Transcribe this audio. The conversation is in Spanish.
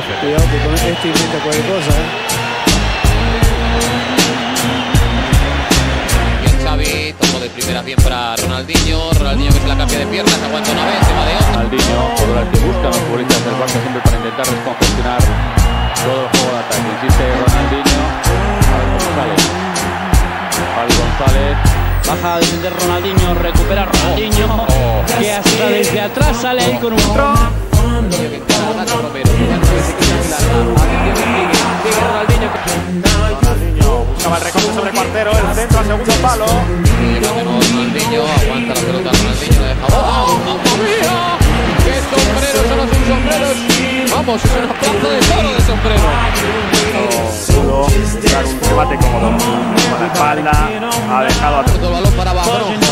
Cuidado que con este inventa cualquier cosa, ¿eh? Bien Xavi, tomo de primera bien para Ronaldinho. Ronaldinho que se la cambia de piernas, aguanta una vez, se va de otra. Ronaldinho, al que buscan los futbolistas del Barça siempre para intentar descongestionar todo el juego de ataque. Insiste Ronaldinho, a ver cómo sale. Javi González, Baja a defender Ronaldinho, recupera Ronaldinho, Oh. que hasta desde atrás sale ahí con un buscaba el recorte sobre Cuartero, el centro al segundo palo. Sigue de nuevo Ronaldinho. Aguanta la pelota Ronaldinho. La deja. ¡Oh, mamma mía! ¡Qué sombrero! Son los sombreros. Vamos, es una plaza de toro de sombrero. Pudo dar un remate cómodo con la espalda. Ha dejado a el balón para abajo.